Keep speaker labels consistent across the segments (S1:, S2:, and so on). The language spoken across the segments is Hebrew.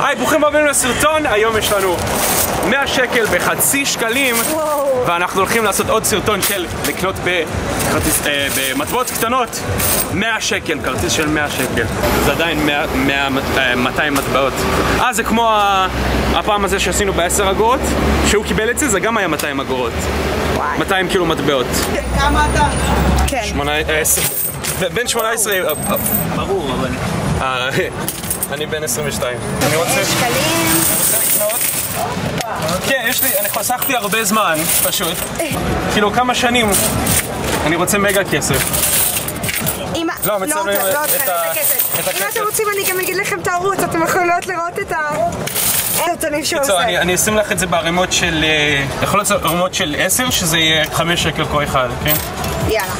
S1: היי, ברוכים הבאים לסרטון, היום יש לנו 100 שקל בחצי שקלים
S2: וואו.
S1: ואנחנו הולכים לעשות עוד סרטון של לקנות בכרטיס, אה, במטבעות קטנות 100 שקל, כרטיס של 100 שקל זה עדיין 100, 100, אה, 200 מטבעות אה, זה כמו הפעם הזה שעשינו ב-10 אגורות שהוא קיבל את זה, זה גם היה 200 אגורות
S2: וואי.
S1: 200 כאילו מטבעות
S2: כמה אתה? כן.
S1: שמונה- אה, עשר- בן 18, אה, אה,
S3: ברור, אבל...
S1: אה, אני בן 22 אני רוצה
S2: שקלים.
S1: כן, יש לי, אני חסכתי הרבה זמן, פשוט. כאילו, כמה שנים. אני רוצה מגה כסף.
S2: אם-
S1: לא, מצלמים
S2: לא,
S1: את
S2: לא,
S1: ה-
S2: את הכסף. אם. אתם רוצים אני גם אגיד לכם את הערוץ, אתם יכולות לראות את הסרטונים שהוא
S1: קיצור,
S2: עושה.
S1: אני אני אשים לך את זה בערימות של... אה, יכול להיות ערימות של 10, שזה יהיה 5 שקל כל אחד, כן?
S2: יאללה.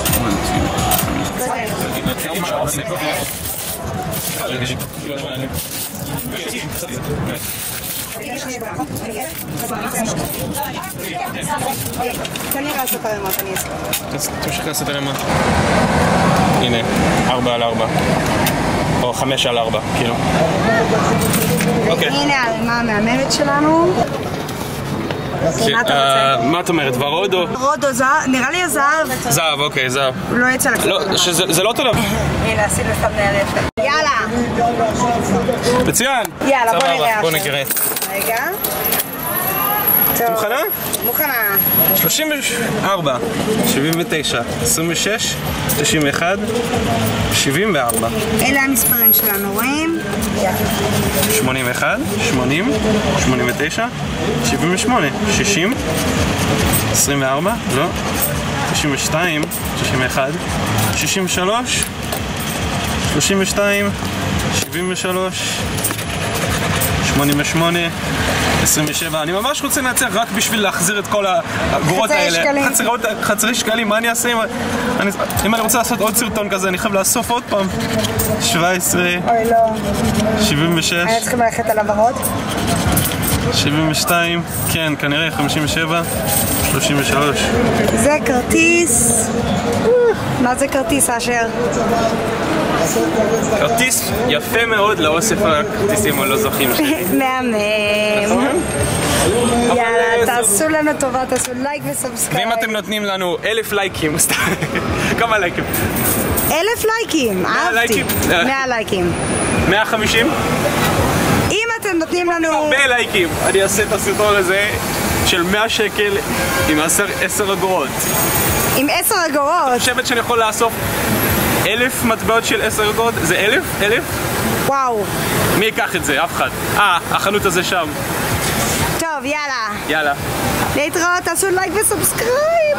S1: תמשיך לעשות ערימה. הנה, 4 על 4. או 5 על 4, כאילו. אוקיי.
S2: הנה הערימה המהממת שלנו. אוקיי, מה אתה
S1: אה? מה את אומרת, ורוד או...
S2: רודו זהב, נראה לי הזהב
S1: זהב, אוקיי, זהב.
S2: לא יצא לכם.
S1: לא, זה לא דבר.
S2: הנה, עשינו סמנל יפה. יאללה.
S1: מצוין.
S2: יאללה, בוא נראה
S1: בוא. נראה.
S2: רגע. טוב.
S1: מוכנה?
S2: מוכנה.
S1: 34, 79, 26, 91, 74,
S2: אלה המספרים שלנו, רואים?
S1: 81, 80, 89, 78, 60, 24, לא, 92, 61, 63, 32, 73, 88, 27, אני ממש רוצה לנצח רק בשביל להחזיר את כל האגורות האלה.
S2: שקלים.
S1: חצאי שקלים, מה אני אעשה אם אני, אם אני רוצה לעשות עוד סרטון כזה, אני חייב לאסוף עוד פעם. 17,
S2: אוי, לא.
S1: 76,
S2: היה צריכים ללכת על הוורוד?
S1: 72, כן, כנראה 57, 33.
S2: זה כרטיס... מה זה כרטיס, אשר?
S1: כרטיס יפה מאוד לאוסף הכרטיסים הלא זוכים שלי.
S2: מהמם. יאללה, תעשו לנו טובה, תעשו לייק ו subscribe.
S1: ואם אתם נותנים לנו אלף לייקים, סתם, כמה לייקים?
S2: אלף לייקים, אהבתי.
S1: לייקים?
S2: 100 לייקים.
S1: 150?
S2: אם אתם נותנים לנו...
S1: הרבה לייקים. אני אעשה את הסרטון הזה של 100 שקל עם 10 אגורות.
S2: עם 10 אגורות.
S1: חושבת שאני יכול לאסוף אלף מטבעות של 10 אגורות? זה אלף? אלף?
S2: וואו.
S1: מי ייקח את זה? אף אחד. אה, החנות הזה שם.
S2: טוב, יאללה.
S1: יאללה.
S2: להתראות, תעשו לייק וסאבסקרייב.